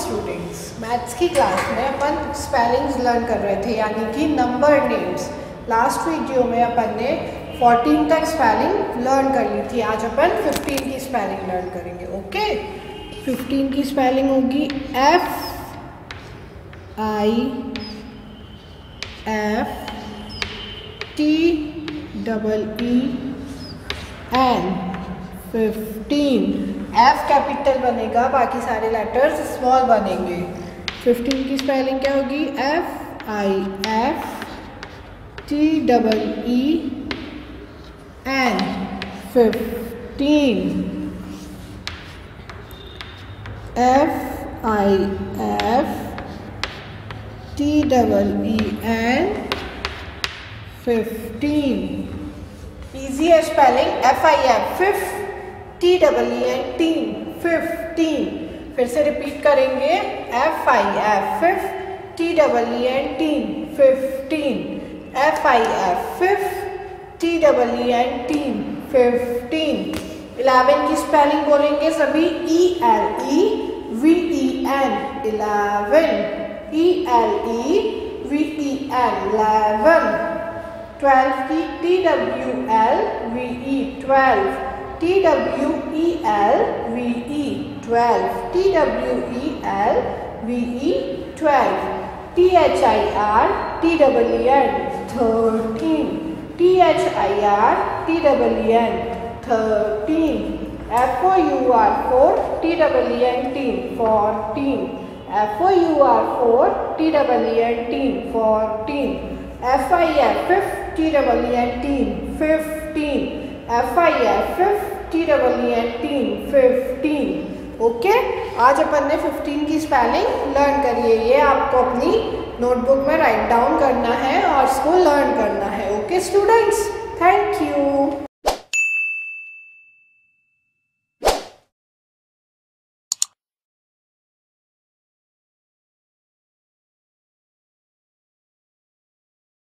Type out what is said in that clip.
Students maths की class में अपन स्पेलिंग्स लर्न कर रहे थे, यानी कि नंबर नेम्स लास्ट वीडियो में अपन ने 14 तक स्पेलिंग लर्न कर ली थी. आज अपन 15 की स्पेलिंग लर्न करेंगे ओके 15 की स्पेलिंग होगी F I F T double E N fifteen F capital बनेगा, बाकी सारे लेटर्स स्मॉल बनेंगे. फिफ्टीन की स्पेलिंग क्या होगी? F I F T double E N fifteen F I F T double E N fifteen easy है spelling F I F fifth T double E N teen fifteen फिर से repeat करेंगे F I F fif T double E N teen fifteen F I F fif T double E N teen fifteen eleven की spelling बोलेंगे सभी E L E V E N eleven E L E V E N eleven twelve की T W L V E twelve T-W-E-L-V-E, 12. T-W-E-L-V-E, 12. T-H-I-R, T-W-N, 13. T-H-I-R, T-W-N, 13. F-O-U-R, 4. T-W-N-T, 14. F-O-U-R, 4. T-W-N-T, 14. F-I-F, 5. 15. F I F fifth T double E teen fifteen okay आज अपन ने fifteen की spelling learn करी है। ये आपको अपनी नोटबुक में राइट डाउन करना है और इसको लर्न करना है ओके स्टूडेंट्स थैंक यू